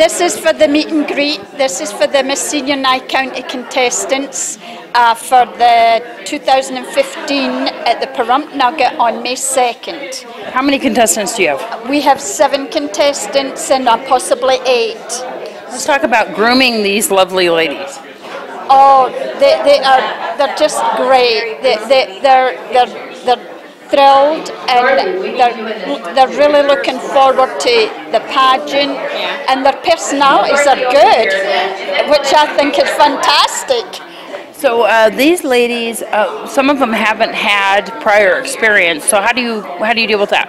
this is for the meet and greet. This is for the Miss Senior Nye County contestants uh, for the 2015 at the Pahrump Nugget on May 2nd. How many contestants do you have? We have seven contestants and uh, possibly eight. Let's talk about grooming these lovely ladies. Oh, they, they are they're just great. They, they, they're, they're, they're thrilled and they're, they're really looking forward to the pageant and their personalities are good, which I think is fantastic. So uh, these ladies, uh, some of them haven't had prior experience. So how do you how do you deal with that?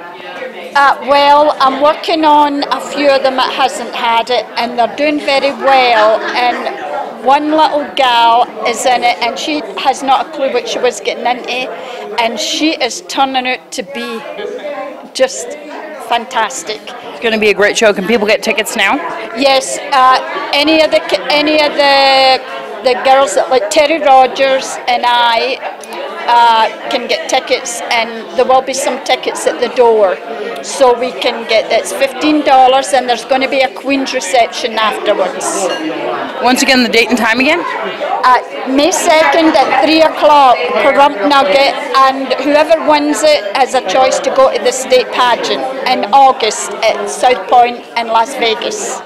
Uh, well, I'm working on a few of them that hasn't had it, and they're doing very well. And one little gal is in it, and she has not a clue what she was getting into, and she is turning out to be just fantastic. It's going to be a great show. Can people get tickets now? Yes, uh, any of the any of the the girls that like Terry Rogers and I uh, can get tickets, and there will be some tickets at the door, so we can get. It's fifteen dollars, and there's going to be a Queen's reception afterwards. Once again, the date and time again? Uh, May second at three o'clock, Pahrump Nugget, and whoever wins it has a choice to go to the state pageant in August at South Point in Las Vegas.